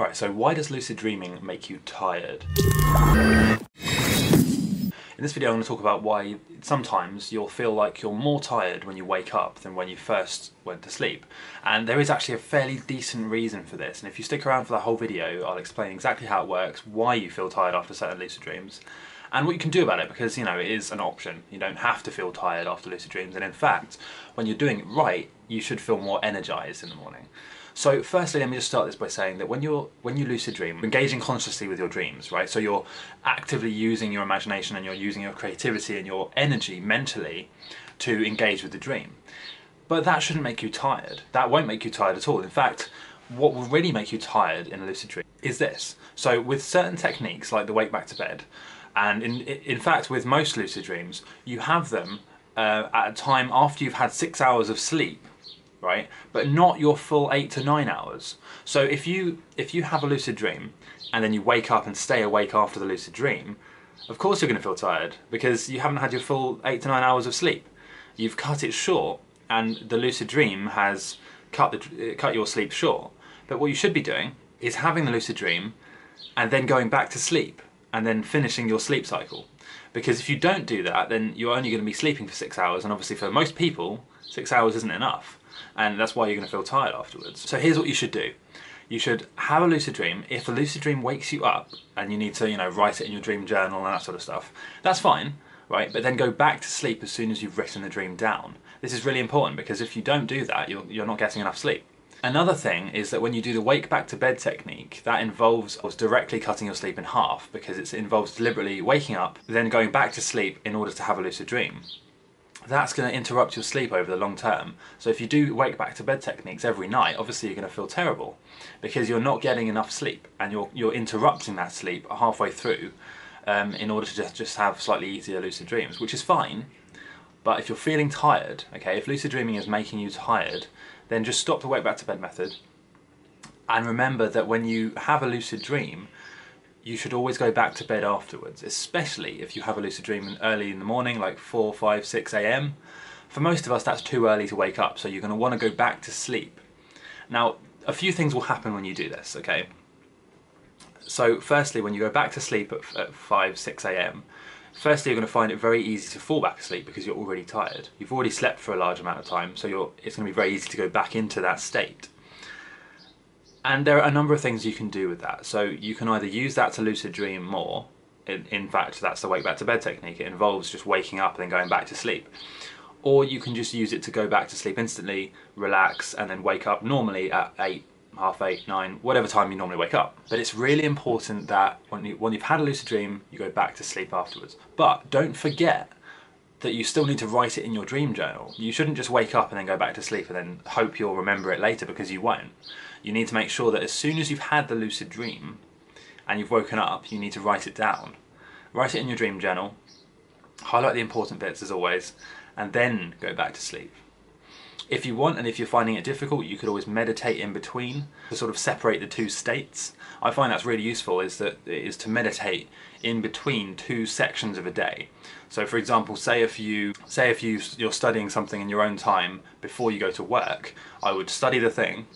Alright, so why does lucid dreaming make you tired? In this video I'm going to talk about why sometimes you'll feel like you're more tired when you wake up than when you first went to sleep. And there is actually a fairly decent reason for this, and if you stick around for the whole video I'll explain exactly how it works, why you feel tired after certain lucid dreams, and what you can do about it because you know it is an option. You don't have to feel tired after lucid dreams, and in fact, when you're doing it right, you should feel more energized in the morning. So firstly, let me just start this by saying that when you're when you lucid dream, engaging consciously with your dreams, right? So you're actively using your imagination and you're using your creativity and your energy mentally to engage with the dream. But that shouldn't make you tired. That won't make you tired at all. In fact, what will really make you tired in a lucid dream is this. So with certain techniques like the wake back to bed, and in in fact with most lucid dreams, you have them uh, at a time after you've had six hours of sleep right? But not your full eight to nine hours. So if you if you have a lucid dream and then you wake up and stay awake after the lucid dream, of course you're going to feel tired because you haven't had your full eight to nine hours of sleep. You've cut it short, and the lucid dream has cut the cut your sleep short. But what you should be doing is having the lucid dream and then going back to sleep and then finishing your sleep cycle. Because if you don't do that, then you're only going to be sleeping for six hours, and obviously for most people, six hours isn't enough and that's why you're going to feel tired afterwards. So here's what you should do. You should have a lucid dream. If a lucid dream wakes you up and you need to, you know, write it in your dream journal and that sort of stuff, that's fine, right? But then go back to sleep as soon as you've written the dream down. This is really important because if you don't do that, you're, you're not getting enough sleep. Another thing is that when you do the wake back to bed technique, that involves directly cutting your sleep in half because it involves deliberately waking up, then going back to sleep in order to have a lucid dream that's going to interrupt your sleep over the long term. So if you do wake back to bed techniques every night, obviously you're going to feel terrible because you're not getting enough sleep and you're, you're interrupting that sleep halfway through um, in order to just, just have slightly easier lucid dreams, which is fine. But if you're feeling tired, okay, if lucid dreaming is making you tired, then just stop the wake back to bed method and remember that when you have a lucid dream, you should always go back to bed afterwards, especially if you have a lucid dream early in the morning, like 4, 5, 6 a.m. For most of us, that's too early to wake up, so you're going to want to go back to sleep. Now, a few things will happen when you do this, okay? So, firstly, when you go back to sleep at, at 5, 6 a.m., firstly, you're going to find it very easy to fall back asleep because you're already tired. You've already slept for a large amount of time, so it's going to be very easy to go back into that state. And there are a number of things you can do with that. So you can either use that to lucid dream more. In, in fact, that's the wake back to bed technique. It involves just waking up and then going back to sleep. Or you can just use it to go back to sleep instantly, relax, and then wake up normally at 8, half 8, 9, whatever time you normally wake up. But it's really important that when, you, when you've had a lucid dream, you go back to sleep afterwards. But don't forget that you still need to write it in your dream journal. You shouldn't just wake up and then go back to sleep and then hope you'll remember it later because you won't. You need to make sure that as soon as you've had the lucid dream and you've woken up, you need to write it down. Write it in your dream journal, highlight the important bits as always, and then go back to sleep. If you want and if you're finding it difficult, you could always meditate in between to sort of separate the two states. I find that's really useful is that is to meditate in between two sections of a day. So for example, say if you say if you you're studying something in your own time before you go to work, I would study the thing,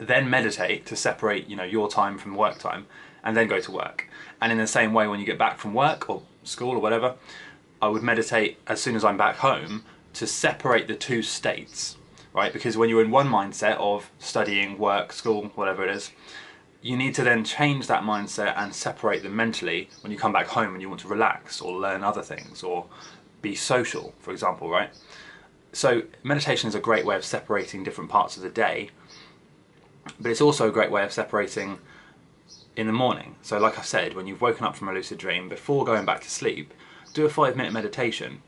then meditate to separate, you know, your time from work time and then go to work. And in the same way when you get back from work or school or whatever, I would meditate as soon as I'm back home to separate the two states, right? Because when you're in one mindset of studying, work, school, whatever it is, you need to then change that mindset and separate them mentally when you come back home and you want to relax or learn other things or be social, for example, right? So meditation is a great way of separating different parts of the day, but it's also a great way of separating in the morning. So like I said, when you've woken up from a lucid dream, before going back to sleep, do a five minute meditation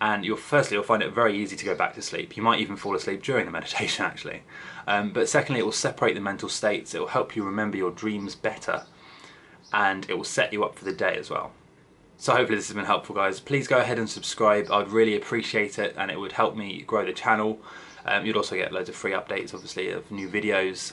and you'll firstly you'll find it very easy to go back to sleep. You might even fall asleep during the meditation actually. Um, but secondly, it will separate the mental states. It will help you remember your dreams better, and it will set you up for the day as well. So hopefully this has been helpful, guys. Please go ahead and subscribe. I'd really appreciate it, and it would help me grow the channel. Um, you'd also get loads of free updates, obviously, of new videos,